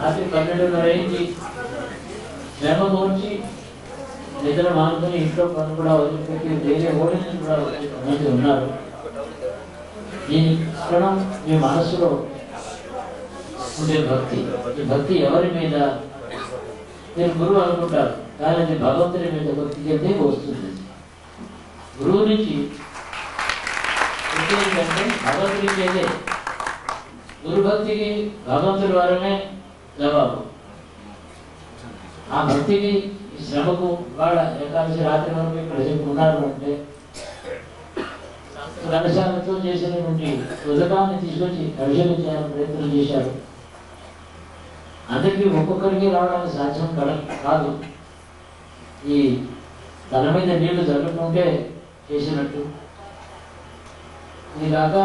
రాత్రి పన్నెండున్నర అయింది. శ్రమ కోర్చి నిద్ర మానుకొని ఇంట్లో పని కూడా వదిలిపెట్టి వేరే ఓడిని కూడా మంది ఉన్నారు. ఈ క్షణం మీ మనసులో ఉండే భక్తి. ఈ భక్తి ఎవరి మీద? మీరు గురువు అనుకుంటారు. కానీ అది భగవంతుని మీద భక్తి చెందే వస్తుంది. గురువు నుంచి ఏంటంటే భగవంతుడి మీదే గురుభక్తికి భగవంతుడి వరమే జవాబు. ఆ భక్తికి శ్రమకు వాళ్ళ ఏకాదశి రాత్రి వరకు ఇక్కడ ఉన్నారు అంటే ఘనశాలతో చేసినటువంటి ఉదకాన్ని తీసుకొచ్చి అభిషేకించాలని ప్రయత్నం చేశారు అందరికీ ఒక్కొక్కరికి రావడానికి సాధ్యం కడ కాదు. ఈ తల మీద నీళ్ళు జరుగుతుంటే చేసినట్టు ఈ కార్యక్రమాల్లో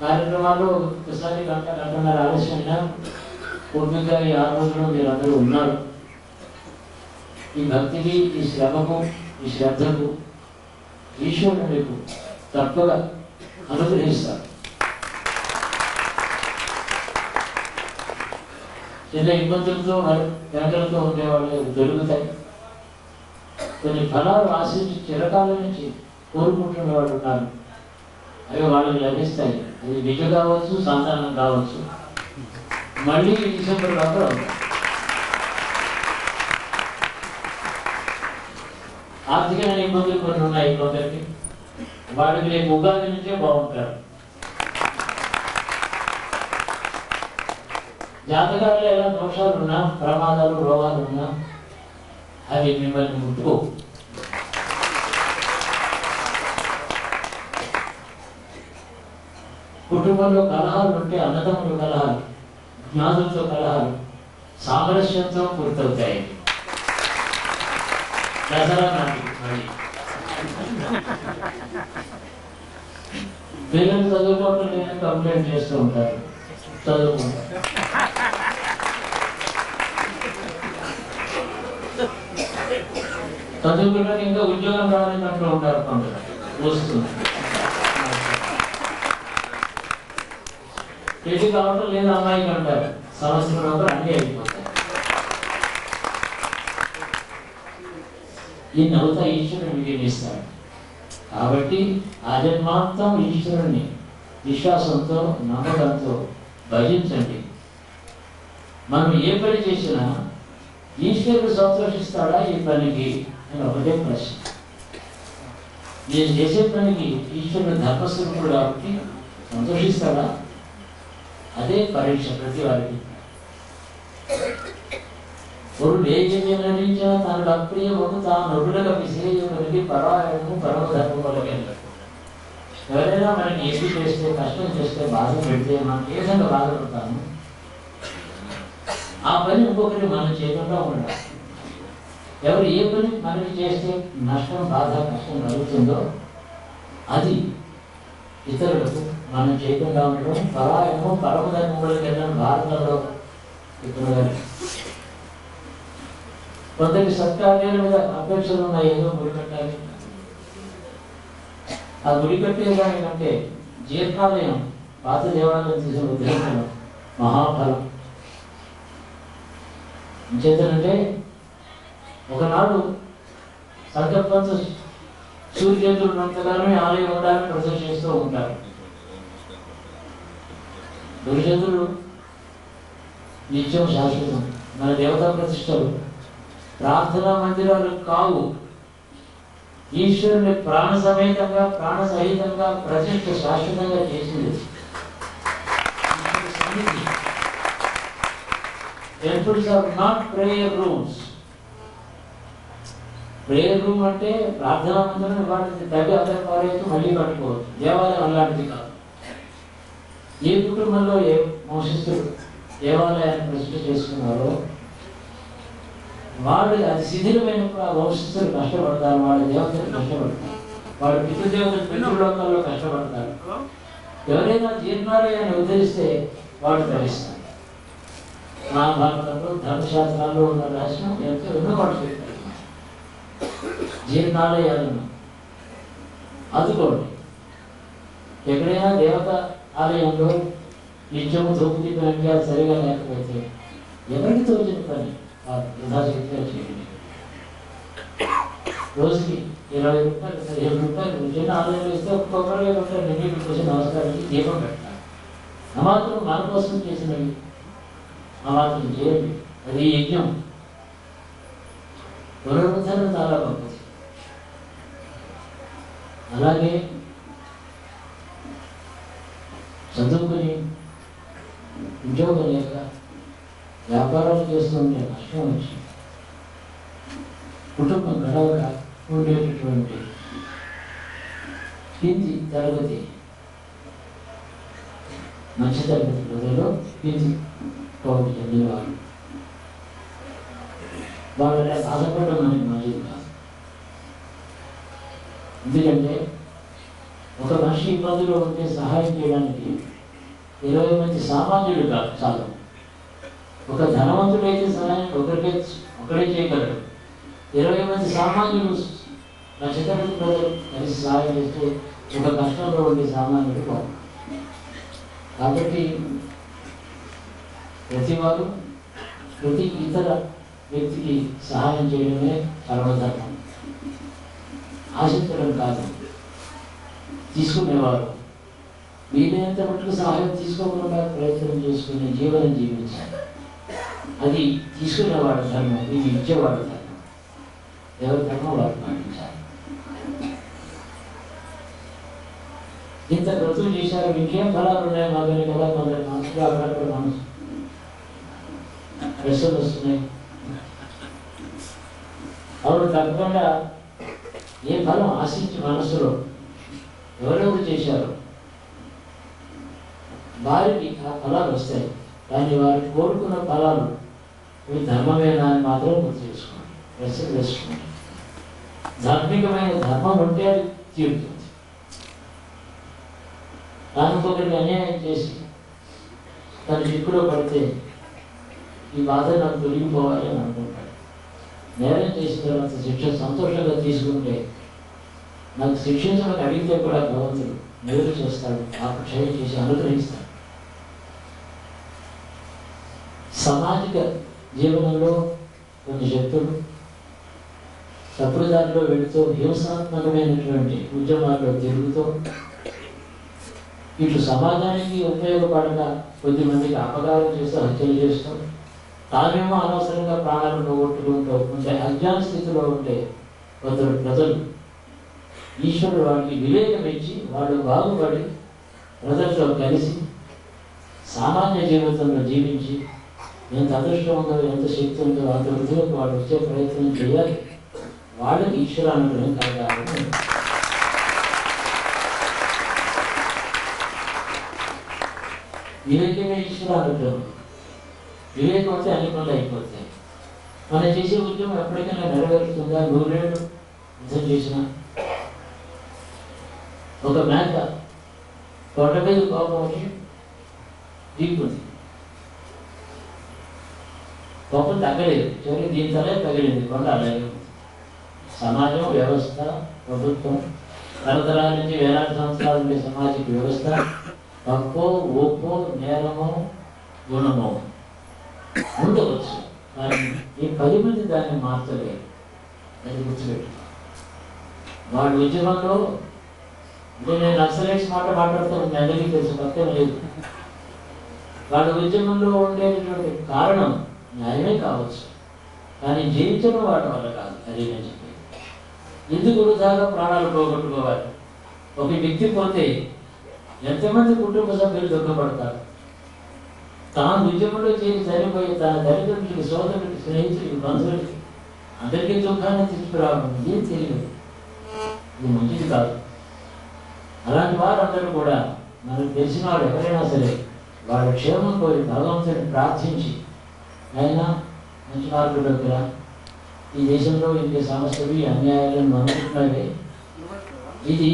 కార్యక్రమాలు ఒకసారి గంట గంటన్నర ఆలస్యమైనా పూర్తిగా ఈ ఆరు రోజులు మీరు అందరూ ఉన్నారు. ఈ భక్తికి ఈ శ్రమకు ఈ శ్రద్ధకు ఈశ్వరుడు మీకు తప్పగా అనుగ్రహిస్తారు. చిన్న ఇబ్బందులతో వెనకలతో ఉండేవాళ్ళు దొరుకుతాయి. కొన్ని ఫలాలు ఆశించి చిరకాల నుంచి కోరుకుంటున్న వాళ్ళు ఉన్నారు. అవి వాళ్ళకి లభిస్తాయి. అది విద్య కావచ్చు సంతానం కావచ్చు. మళ్ళీ డిసెంబర్ లోపల ఆర్థిక ఆర్థికమైన ఇబ్బందులు కొన్ని ఉన్నాయి కొందరికి. వాళ్ళకి రేపు ఉగాది నుంచే బాగుంటారు. జాతకాలు ఎలా దోషాలు ఉన్నా ప్రమాదాలు రోగాలు ఉన్నా అవి మిమ్మల్ని ముట్టుకో కుటుంబంలో కలహాలు ఉంటే అన్నదమ్ములు కలహాలు జ్ఞానులతో కలహాలు సామరస్యంతో పూర్తవుతాయి. దసరా నాటికి మళ్ళీ. పిల్లలు చదువుకోవడం నేను కంప్లైంట్ చేస్తూ ఉంటారు చదువుకుంటారు చదువుకున్నాక ఇంకా ఉద్యోగం రావాలని అట్లా ఉంటారు కొందరు. వస్తుంది పెళ్ళి కావటం లేదు అమ్మాయికి అంటారు సంవత్సరం అన్నీ అయిపోతాయి. ఈ నవ్వుతా ఈశ్వరుడు విజయనిస్తాడు కాబట్టి ఆ ఈశ్వరుణ్ణి ఈశ్వరుని విశ్వాసంతో నమ్మకంతో భజించండి. మనం ఏ పని చేసినా ఈశ్వరుడు సంతోషిస్తాడా ఈ పనికి అని ఒకటే ప్రశ్న. నేను చేసే పనికి ఈశ్వరుడు ధర్మస్వరూపుడు కాబట్టి సంతోషిస్తాడా? అదే పరీక్ష ప్రతి వారికి. పొరుడు ఏ జన్య నటించినా తనకు అప్రియము తాను నొరుడగా పరాయణము పరమ ధర్మములకి ఎవరైనా మనకి ఏది చేస్తే కష్టం చేస్తే బాధ పెడితే మనం ఏ విధంగా బాధపడతాము? ఆ పని ఇంకొకరి మనం చేయకుండా ఉండాలి. ఎవరు ఏ పని మనకి చేస్తే నష్టం బాధ కష్టం కలుగుతుందో అది ఇతరులకు మనం చేయకుండా ఉండడం. పరాయణము పరమ ధర్మములకి వెళ్ళడం భారతంలో ఇప్పుడు గారు కొందరికి సత్కార్యాల మీద అపేక్షలు ఉన్నాయి ఏదో గుడి కట్టాలి. ఆ గుడి కట్టేదాని కంటే జీర్ణాలయం పాత దేవాలయం తీసిన ఉద్యోగం మహాఫలం. చేతనంటే ఒకనాడు సంకల్పంతో సూర్యచంద్రుడు ఉన్నంతకాలమే ఆలయం ఉండాలని ప్రదర్శన చేస్తూ ఉంటారు. దుర్చంద్రుడు నిత్యం శాశ్వతం. మన దేవతా ప్రతిష్టలు ప్రార్థనా మందిరాలు కావు. ఈశ్వరుని ప్రాణ సమేతంగా ప్రాణ సహితంగా ప్రతిష్ట శాశ్వతంగా చేసింది. Temples are not prayer rooms. Prayer room అంటే ప్రార్థనా మందిరం వాటిని దగ్గర అతని మళ్ళీ కట్టుకోవచ్చు దేవాలయం అలాంటిది కాదు. ఏ కుటుంబంలో ఏ మోషిస్తూ దేవాలయాన్ని ప్రతిష్ట చేసుకున్నారో వాళ్ళు అది శిథిలమైన వంశస్థులు కష్టపడతారు వాళ్ళ దేవతలు కష్టపడతారు వాళ్ళ పితృదేవతలు పితృలోకాల్లో కష్టపడతారు. ఎవరైనా జీర్ణాలయాన్ని ఉద్ధరిస్తే వాళ్ళు ధరిస్తారు మహాభారతంలో ధర్మశాస్త్రాల్లో ఉన్న రహస్యం ఎంతో ఎన్నో పాటు చెప్పారు జీర్ణాలయాలను అందుకోండి. ఎక్కడైనా దేవత ఆలయంలో నిత్యము ధూపు దీపం సరిగా లేకపోతే ఎవరికి తోచిన పని? యథాశక్తిగా చేయండి. రోజుకి ఇరవై రూపాయలు పదిహేను రూపాయలు చిన్న ఆలయంలో ఇస్తే ఒక్కొక్కరు కొబ్బరిగా పెట్టాలి నీళ్ళు నమస్కారానికి దీపం పెట్టాలి ఆ మన కోసం చేసినవి. ఆ చేయండి. అది యజ్ఞం. పునరుద్ధరణ చాలా గొప్పది. అలాగే చదువుకుని ఉద్యోగం లేక వ్యాపారాలు చేస్తుంటే నష్టం వచ్చి కుటుంబం గడవక ఉండేటటువంటి కింది తరగతి మంచి తరగతి ప్రజలు కింది కోటి చెందినవారు. వాళ్ళ బాధపడడం అనేది మంచిది కాదు ఎందుకంటే ఒక మనిషి ఇబ్బందిలో ఉంటే సహాయం చేయడానికి ఇరవై మంది సామాన్యుడు కాదు చాలు. ఒక ధనవంతుడైతే సహాయం ఒకరికే ఒకడే చేయగలడు. ఇరవై మంది సామాన్యులు నక్షత్రం ప్రజలు కలిసి సహాయం చేస్తే ఒక కష్టంలో ఉండే సామాన్యుడు కాదు కాబట్టి ప్రతి వారు ప్రతి ఇతర వ్యక్తికి సహాయం చేయడమే సర్వధర్మం. ఆశించడం కాదు. తీసుకునేవారు. వీలైనంత మటుకు సహాయం తీసుకోకుండా ప్రయత్నం చేసుకునే జీవనం జీవించాలి అది తీసుకునేవాడు ధర్మం ఇది ఇచ్చేవాడు ధర్మం. ఎవరి ధర్మం వారు పాటించాలి. ఇంత బ్రతులు చేశారు ఇంకేం ఫలాలు ఉన్నాయి మాదని కదా కొందరు మనసులో అక్కడక్కడ మనసు. ప్రశ్నలు వస్తున్నాయి. అవును తప్పకుండా ఏ ఫలం ఆశించి మనసులో ఎవరెవరు చేశారు. వారికి ఆ ఫలాలు వస్తాయి. కానీ వారు కోరుకున్న ఫలాలు ఇవి ధర్మమేనా అని మాత్రం గుర్తు చేసుకోండి. ప్రశ్న వేసుకోండి. ధార్మికమైన ధర్మం ఉంటే అది తీరుతుంది. దానికొకరికి అన్యాయం చేసి తన చిక్కులో పడితే ఈ బాధ నాకు తొలగిపోవాలి అని అనుకుంటాడు. నేరం చేసిన తర్వాత శిక్ష సంతోషంగా తీసుకుంటే నాకు శిక్షించడానికి అడిగితే కూడా భగవంతుడు మేలు చేస్తాడు నాకు క్షయం చేసి అనుగ్రహిస్తాడు. సామాజిక జీవనంలో కొన్ని శక్తులు తప్పుడు దారిలో వెళుతూ హింసాత్మకమైనటువంటి ఉద్యమాల్లో తిరుగుతూ ఇటు సమాజానికి ఉపయోగపడక కొద్ది మందికి అపకారం చేస్తూ హత్యలు చేస్తూ తామేమో అనవసరంగా ప్రాణాలు పోగొట్టుకుంటూ ఉంటే అజ్ఞాన స్థితిలో ఉంటే కొందరు ప్రజలు ఈశ్వరుడు వాడికి వివేకం ఇచ్చి వాళ్ళు బాగుపడి ప్రజలతో కలిసి సామాన్య జీవితంలో జీవించి ఎంత అదృష్టం ఉందో ఎంత శక్తి ఉందో అంత వృద్ధులకు వాడు వచ్చే ప్రయత్నం చేయాలి. వాళ్ళకి ఈశ్వరానుగ్రహం కలగాలని. వివేకమే ఈశ్వరానుగ్రహం. వివేకం వస్తే అన్ని పనులు అయిపోతాయి. మనం చేసే ఉద్యమం ఎప్పటికైనా నెరవేరుతుందా? నూరేళ్ళు యుద్ధం చేసినా ఒక మేక కొండ మీద కోపం వచ్చి దిగుతుంది కోపం తగ్గలేదు. చివరి దీని తగిలింది. కొండ అలాగే సమాజం వ్యవస్థ ప్రభుత్వం తరతరాల నుంచి వేలాది సంవత్సరాల ఉండే సామాజిక వ్యవస్థ తప్పో ఒప్పో నేరము గుణము. ఉండవచ్చు. కానీ ఈ పది మంది దాన్ని మార్చలేరు అది గుర్తుపెట్టు వాడి ఉద్యమంలో అంటే నేను నక్సలైట్స్ మాట మాట్లాడుతాను మీ అందరికీ తెలుసు పక్కన లేదు. వాళ్ళ ఉద్యమంలో ఉండేటటువంటి కారణం న్యాయమే కావచ్చు. కానీ జీవించడం వాటి వల్ల కాదు అది నేను చెప్పేది. ఎందుకు వృధాగా ప్రాణాలు పోగొట్టుకోవాలి? ఒక వ్యక్తి పోతే ఎంతమంది కుటుంబ సభ్యులు దుఃఖపడతారు? తాను ఉద్యమంలో చేరి సరిపోయి తన తల్లిదండ్రులకి సోదరులకి స్నేహితులకి బంధువులకి అందరికీ దుఃఖాన్ని తీసుకురావడం ఏం తెలియదు. ఇది మంచిది కాదు. అలాంటి వారందరూ కూడా మనకు తెలిసిన వాడు ఎవరైనా సరే వాళ్ళ క్షేమం కోరి భగవంతుని ప్రార్థించి అయినా మంచి మార్గంలోకి దగ్గర ఈ దేశంలో ఇన్ని సమస్యలు అన్యాయాలను ఇది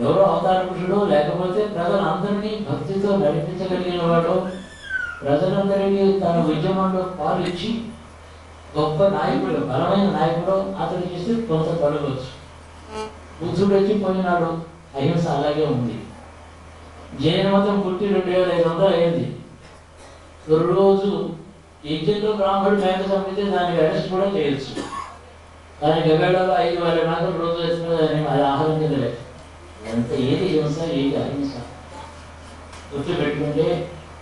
ఎవరో అవతార లేకపోతే ప్రజలందరినీ భక్తితో నడిపించగలిగిన వాడు ప్రజలందరికీ తన ఉద్యమంలో పాలిచ్చి ఇచ్చి గొప్ప నాయకుడు బలమైన నాయకుడు అతనికి ఇస్తే కొంత తొలగవచ్చు బుద్ధుడు వచ్చి పోయినాడు. అహింస అలాగే ఉంది. జైన మతం పుట్టి రెండు వేల ఐదు వందలు అయింది రోజు యజ్ఞంలో బ్రాహ్మణుడు మేక చంపితే దానికి అరెస్ట్ కూడా చేయొచ్చు. కానీ గవేడలో ఐదు వేల మేకలు రోజు వేసిన దాన్ని అది ఆహారం కింద ఎంత ఏది హింస ఏది అహింస? గుర్తుపెట్టుకుంటే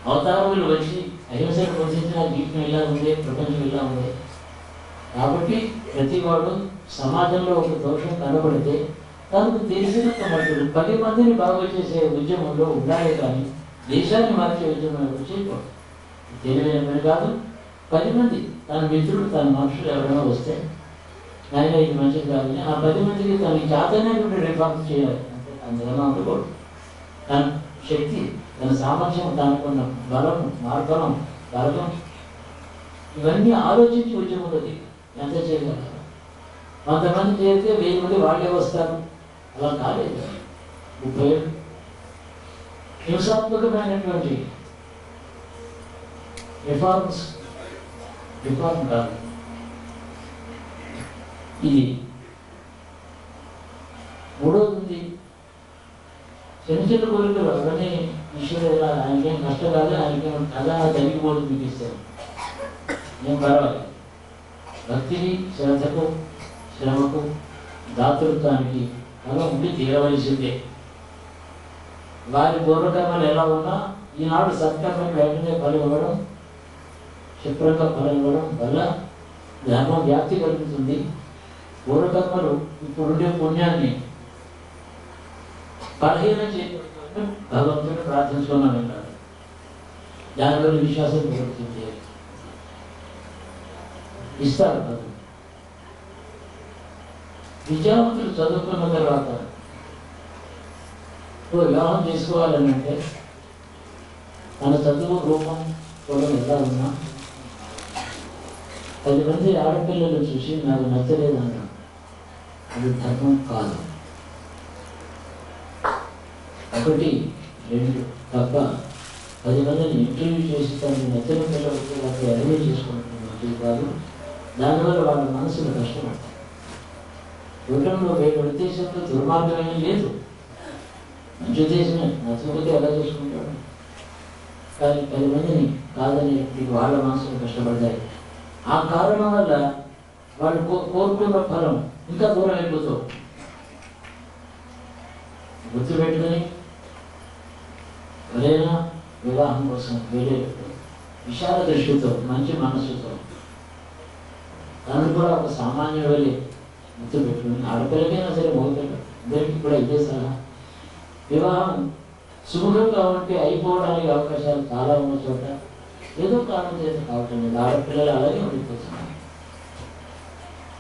అవతారములు వచ్చి అహింసను పోషించిన జీవితం ఇలా ఉంది ప్రపంచం ఇలా ఉంది? కాబట్టి ప్రతి వాడు సమాజంలో ఒక దోషం కనబడితే తనకు తెలిసినంత మటుకు పది మందిని బాగు చేసే ఉద్యమంలో ఉండాలి కానీ దేశాన్ని మార్చే ఉద్యమం చేయకూడదు తెలియజేయమని కాదు పది మంది తన మిత్రుడు తన మనుషులు ఎవరైనా వస్తే ఆయన ఇది మంచిది కాదని ఆ పది మందికి తన చేతనైనటువంటి రిఫార్మ్స్ చేయాలి. అంటే అందువల్ల ఉండకూడదు తన శక్తి తన సామర్థ్యం దానికున్న బలం మార్గం బలం ఇవన్నీ ఆలోచించి ఉద్యమంలో ఎంత చేయగలరు కొంతమంది చేస్తే వెయ్యి మంది వాళ్ళే వస్తారు. అలా కాలేదు ముప్పై ఏళ్ళు హింసాత్మకమైనటువంటి రిఫార్మ్స్ రిఫార్మ్ కాదు ఇది మూడోది ఉంది చిన్న చిన్న కోరికలు అవన్నీ ఈశ్వరు ఎలా ఆయనకేం కష్టం కాదు ఆయనకేం అలా తగ్గిపోతుంది మీకు ఇస్తారు ఏం పర్వాలేదు భక్తిని శ్రద్ధకు శ్రమకు దాతృత్వానికి అలా ఉండి తీరవలసిందే. వారి పూర్వకర్మలు ఎలా ఉన్నా ఈనాడు సత్కర్మ వెంటనే ఫలం క్షిప్రంగా ఫలం వల్ల ధర్మం వ్యాప్తి కలుగుతుంది. పూర్వకర్మలు ఇప్పుడుండే పుణ్యాన్ని బలహీనం చేయడం భగవంతుడు ప్రార్థించుకున్నాను అన్నాడు దానివల్ల విశ్వాసం పెరుగుతుంది. ఇస్తారు భగవంతుడు. విద్యావంతులు చదువుకున్న తర్వాత వివాహం చేసుకోవాలని అంటే తన చదువు రూపం కూడా ఎలా ఉన్నా పది మంది ఆడపిల్లలు చూసి నాకు నచ్చలేదు అది ధర్మం కాదు. ఒకటి రెండు తప్ప పది మందిని ఇంటర్వ్యూ చేసి తనకి నచ్చిన పిల్లలకి వాళ్ళకి అరేంజ్ చేసుకుంటున్నది కాదు. దానివల్ల వాళ్ళ మనసులు కష్టపడతారు చూడటంలో వేరే ఉద్దేశంతో దుర్మార్గం ఏమీ లేదు. మంచి ఉద్దేశమే. నచ్చకపోతే ఎలా చూసుకుంటాడు? కానీ పది మందిని కాదని వాళ్ళ మనసులు కష్టపడతాయి. ఆ కారణం వల్ల వాళ్ళు కో- కోరుకున్న ఫలం ఇంకా దూరం అయిపోతావు. గుర్తు పెట్టుకొని ఎవరైనా వివాహం కోసం వేరే విశాల దృష్టితో మంచి మనస్సుతో తను కూడా ఒక సామాన్యుడు వెళ్ళి గుర్తు పెట్టుకుని ఆడపిల్లకైనా సరే మగపిల్ల ఇద్దరికి కూడా ఇదే సలహా. వివాహం సుముఖంగా ఉంటే అయిపోవడానికి అవకాశాలు చాలా ఉన్న చోట ఏదో కారణం చేత కావటం లేదు. ఆడపిల్లలు అలాగే ఉండిపోతున్నారు.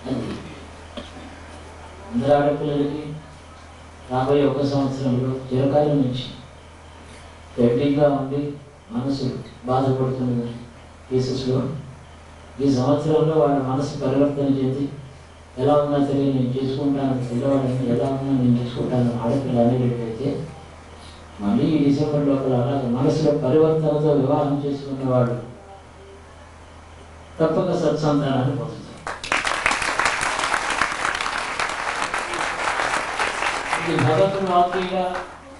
అది అందరు ఆడపిల్లలకి రాబోయే ఒక సంవత్సరంలో చిరకాలం నుంచి పెండింగ్గా ఉండి మనసు బాధపడుతున్నది కేసెస్లో ఈ సంవత్సరంలో వాళ్ళ మనసు పరివర్తన చెంది ఎలా ఉన్నా సరే నేను చేసుకుంటాను పిల్లవాడిని ఎలా ఉన్నా నేను చేసుకుంటాను ఆడపిల్ల అనేటట్టయితే మళ్ళీ ఈ డిసెంబర్ లోపల అలాగే మనసులో పరివర్తనతో వివాహం చేసుకునేవాడు తప్పక సత్సంతానాన్ని పొందుతాడు ఇది భగవంతుని వాక్యంగా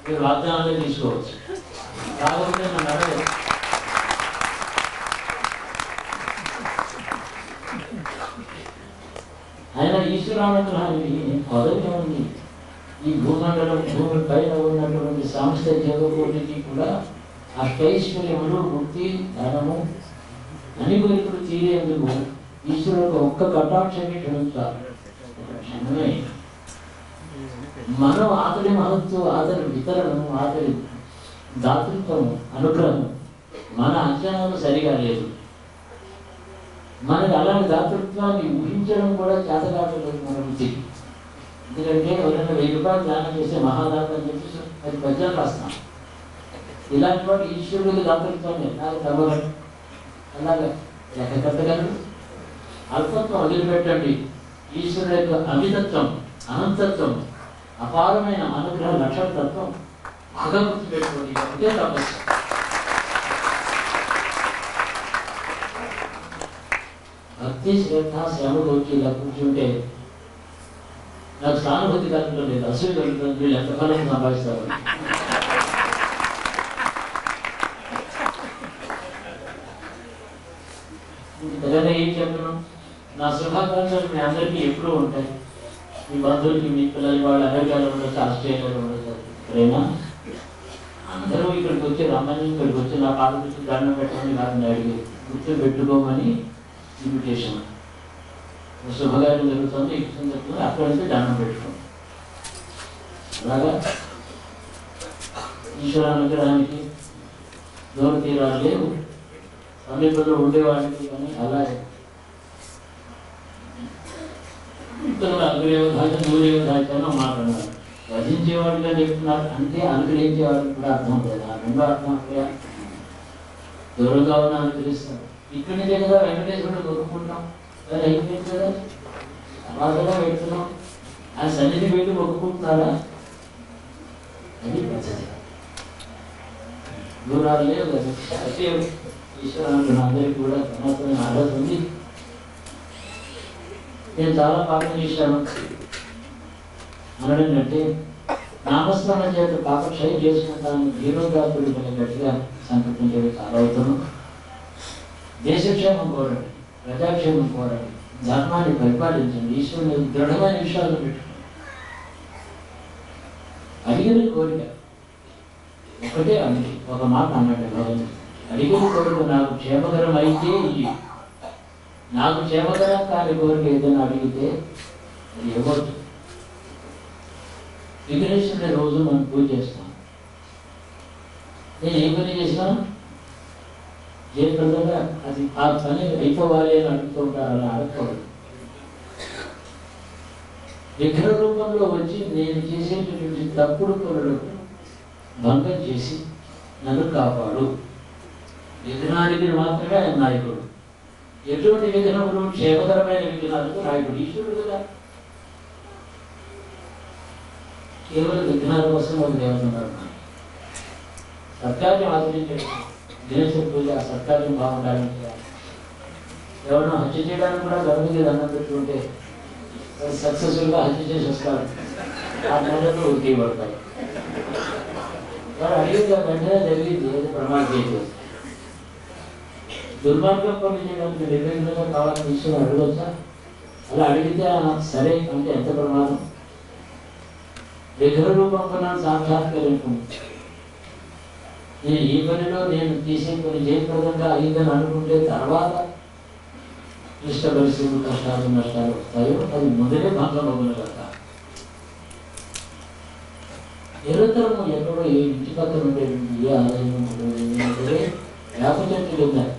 మీరు వాగ్దానాన్ని తీసుకోవచ్చు. కాకపోతే నన్ను అడగదు ఆయన పదవి ఉంది. ఈ భూమండలం భూమి పైన ఉన్నటువంటి సంస్థ జగకోటికి కూడా అష్టైశ్వర్యములు వృత్తి ధనము అని కోరికలు తీరేందుకు ఈశ్వరుడు ఒక్క కటాక్షమే క్షమిస్తారు క్షణమే మనం ఆతడి మహత్వం ఆతడి వితరణము ఆతడి దాతృత్వము అనుగ్రహం మన అంచనాలు సరిగా లేదు. మనకి అలాంటి దాతృత్వాన్ని ఊహించడం కూడా చేత కావట్లేదు మన వృత్తి ఎందుకంటే ఎవరైనా వెయ్యి రూపాయలు దానం చేసే మహాదాత అని చెప్పేసి అది పద్యాలు రాస్తాం ఇలాంటి వాటి ఈశ్వరుడికి దాతృత్వాన్ని నాకు తగ్గగలరు అలాగే? లెక్క కట్టగలరు అల్పత్వం వదిలిపెట్టండి. ఈశ్వరుడు యొక్క అమితత్వం అనంతత్వం అపారమైన అనుగ్రహ లక్షణ తత్వం బాగా గుర్తుపెట్టుకోండి. ఒకటే తపస్సు. భక్తి శ్రద్ధ శ్రమలోకి ఇలా కూర్చుంటే నాకు సానుభూతి కలగడం లేదు అసూయ కలుగుతుంది వీళ్ళు ఎంతకాలం సంభాషిస్తారు ఏం చెప్పను? నా శుభాకాంక్షలు మీ అందరికీ ఎప్పుడూ ఉంటాయి. మీ బంధువులకి మీ పిల్లలు వాళ్ళు అమెరికాలో ఉండొచ్చు ఆస్ట్రేలియాలో ఉండొచ్చు. ప్రేమ? అందరూ ఇక్కడికి వచ్చి రమ్మని ఇక్కడికి వచ్చి నా పాత దండం పెట్టమని కాదు అడిగి గుర్తు పెట్టుకోమని ఇన్విటేషన్ శుభకార్యం జరుగుతుంది ఈ సందర్భంలో అక్కడ నుంచి దండం పెట్టుకోండి. అలాగా? ఈశ్వర అనుగ్రహానికి దూర తీరాలు లేవు. సమీపంలో ఉండేవాడికి కానీ అలాగే. ఇతరులు అగ్రేవధాచ నూరేవధాచనో మాట్లాడారు భజించేవాడిగా చెప్తున్నారు అంటే అనుగ్రహించేవాడికి కూడా అర్థం లేదు ఆ రెండో అర్థం అక్కడ దూరంగా ఉన్న అనుగ్రహిస్తారు ఇక్కడి నుంచే కదా వెంకటేశ్వరుడు మొక్కుకుంటాం మరి అయిపోయింది కదా సమాధంగా పెడుతున్నాం. ఆ సన్నిధి వెళ్ళి మొక్కుకుంటున్నారా? అది పెద్దది దూరాలు లేవు కదా. అయితే ఈశ్వరానికి అందరికీ కూడా సనాతన ఆరాధన ఉంది. నేను చాలా పాపం చేశాను. అనడంటే నామస్మరణ చేత పాప క్షయం చేసుకుంటాను జీవోగ్రాఫుడు నేను గట్టిగా సంకల్పం చేయడం చాలా అవుతాను దేశక్షేమం కోరండి ప్రజాక్షేమం కోరండి ధర్మాన్ని పరిపాలించండి ఈశ్వరుని దృఢమైన విషయాలు పెట్టుకోండి అడిగిన కోరిక ఒకటే అంది ఒక మాట అన్నాడు భగవంతుడు అడిగిన కోరిక నాకు క్షేమకరం అయితే ఇది. నాకు క్షేమకరం కాని కోరిక ఏదైనా అడిగితే అది ఇవ్వద్దు విఘ్నేశ్వరుని రోజు మనం పూజ చేస్తాం. నేను ఏ పని చేసినా ఏ అది ఆ పని అయిపోవాలి అని అనుకుంటారు ఉంటారు అలా విగ్రహ రూపంలో వచ్చి నేను చేసేటటువంటి తప్పుడు పనులు భంగం చేసి నన్ను కాపాడు. విగ్రహానికి మాత్రమే ఆయన నాయకుడు. ఎటువంటి విగ్రహములు క్షేమకరమైన విగ్రహాలకు నాయకుడు. ఈశ్వరుడు కదా. కేవలం విఘ్నాల కోసం ఒక దేవతన్నారు సత్యాన్ని ఆచరించడం. గణేశ్వర పూజ సత్కార్యం బాగుండాలని చేయాలి ఎవరినో హత్య చేయడానికి కూడా గర్భకి దండం పెట్టుకుంటే సక్సెస్ఫుల్గా హత్య చేసి వస్తారు ఆ నెలలో ఉరికి పడతాయి వాడు అడిగితే వెంటనే జరిగింది ఏది ప్రమాదం చేయలేదు దుర్మార్గం పనులు చేయడానికి నిర్విఘ్నంగా కావాలని విషయం అడగవచ్చా అలా అడిగితే ఆ సరే అంటే ఎంత ప్రమాదం విగ్రహ రూపంగా సాక్షాత్కరించుకుంది నేను ఈ పనిలో నేను తీసే పని జయప్రదంగా అయిందని అనుకుంటే తర్వాత క్లిష్ట పరిస్థితులు కష్టాలు నష్టాలు వస్తాయో అది మొదలే భంగం అవ్వను కదా. నిరంతరం ఎక్కడో ఏ ఇంటి పక్కన ఉండేటువంటి ఏ ఆదాయం ఉండేది వేప చెట్లు ఉన్నాయి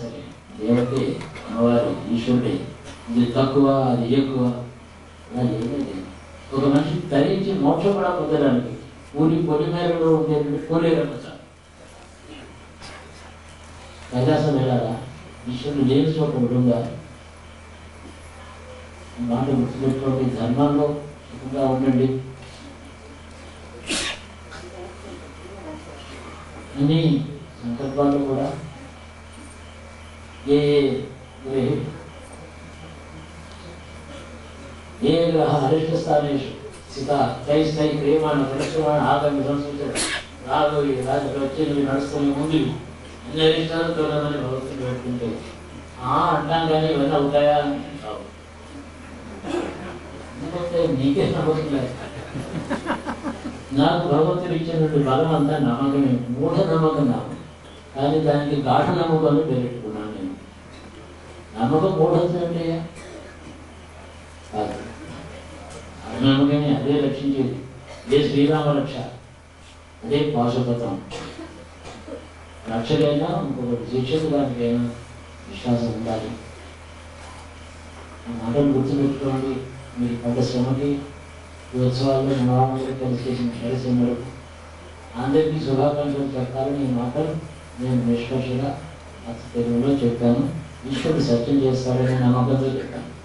సరే దేవతే అమ్మవారి ఈశ్వరుడే. ఇది తక్కువ అది ఎక్కువ అలా ఏమీ లేదు. ఒక మనిషి ధరించి మోక్షం కూడా పొందడానికి పూరి పొలిమేరలో ఉండేటువంటి కోలేరమ్మ చాలు కైలాసం వెళ్ళాలా? ఈశ్వరుడు లేని చోట ఉంటుందా? మాట గుర్తుపెట్టుకోండి. ధర్మంలో సుఖంగా ఉండండి. అన్ని సంకల్పాలు కూడా ఏ ఏ ఏ గ్రహ? అరిష్ట స్థానేషు. సీత తై స్థై ప్రేమాన్ని పరిశ్రమాన్ని ఆగమి సంస్కృతి రాదు ఈ రాజు వచ్చి నువ్వు నడుస్తున్న ముందు అన్ని అరిష్టాలు తోడమని భగవంతుడు పెట్టుకుంటే ఆ అంటాం కానీ ఇవన్నీ అవుతాయా కావు ఎందుకంటే నీకే నమ్మకం లేదు. నాకు భగవంతుడు ఇచ్చినటువంటి బలం అంతా నమ్మకమే మూఢ నమ్మకం నాకు. కానీ దానికి గాఢ నమ్మకాలు పెట్టుకున్నాను నేను. నమ్మకం మూఢత్వం ఏంటయ్యా కాదు. నమ్మకమే అదే రక్షించేది అదే శ్రీరామ రక్ష అదే పాశుపతం. రక్షకైనా ఇంకొకటి శిక్షకు దానికైనా విశ్వాసం ఉండాలి. మాటలు గుర్తుపెట్టుకోండి. మీరు పెద్ద శ్రమకి ఉత్సవాల్లో మహామంత్రి కలిసి చేసిన నరసింహుడు. అందరికీ శుభాకాంక్షలు చెప్పాలని ఈ మాటలు నేను నిష్కర్షగా అతి తెలుగులో చెప్పాను. ఈశ్వరుడు సత్యం చేస్తాడని నమ్మకంతో చెప్పాను.